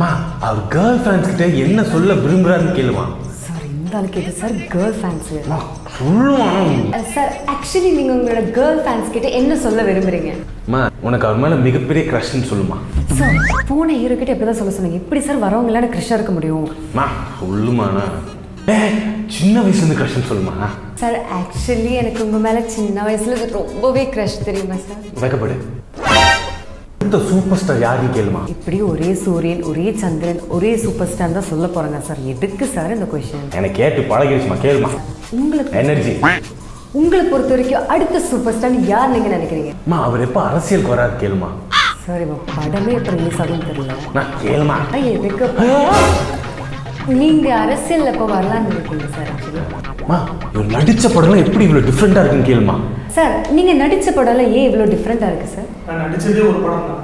மா அவர் girl friends கிட்ட என்ன சொல்ல விரும்புறாருன்னு கேளுமா. சார் இந்த ஆளுக்கு இது சார் கேர்ள் ஃபேன்ஸு மா சொல்லுவான் சார் ஆக்சுவலி நீங்கள் உங்களோட கேர்ள் ஃபேன்ஸ் கிட்ட என்ன சொல்ல விரும்புறீங்க? மா உனக்கு அவர் மேல மிகப்பெரிய க்ரஷ்ன்னு சொல்லுமா. சார் போன ஹீரோ கிட்ட எப்படி தான் சொல்ல சொன்னீங்க. இப்படி சார் வரவங்களால க்ரிஷாக இருக்க முடியும்? மா சொல்லுமாண்ணா சின்ன வயசுல இருந்து க்ரஷ்ன்னு சொல்லுமா சார் ஆக்சுவலி எனக்கு உங்கள் மேலே சின்ன வயசுல ரொம்பவே க்ரஷ் தெரியுமா சார்? வைக்கப்படு அடுத்த சூப்பர் ஸ்டார் யாருன்னு கேளுமா? இப்படி ஒரே சூரியன் ஒரே சந்திரன் ஒரே சூப்பர் ஸ்டார் தான் சொல்ல போகிறாங்க சார். எதுக்கு சார் இந்த கொஷின் எனக்கு கேட்டு பழகிடுச்சுமா கேளுமா? உங்களுக்கு எனர்ஜி உங்களை பொறுத்த வரைக்கும் அடுத்த சூப்பர் ஸ்டார் யார் நீங்கள் நினைக்கிறீங்க? அவர் எப்போ அரசியலுக்கு வராரு கேளுமா? சார் இப்போ படமே எப்போ ரிலீஸ் ஆகும்னு தெரியல. நான் கேளுமா? எதுக்கு நீங்கள் அரசியலில் இப்போ வரலான்னு இருக்கீங்க சார் ஆக்சுவலி நடிச்ச படம்லாம் எப்படி இவ்வளோ டிஃப்ரெண்ட்டாக இருக்குன்னு கேளுமா? சார் நீங்கள் நடித்த படம்லாம் ஏன் இவ்வளோ டிஃப்ரெண்ட்டாக இருக்குது சார்? நான் நடிச்சதே ஒரு படம் தான்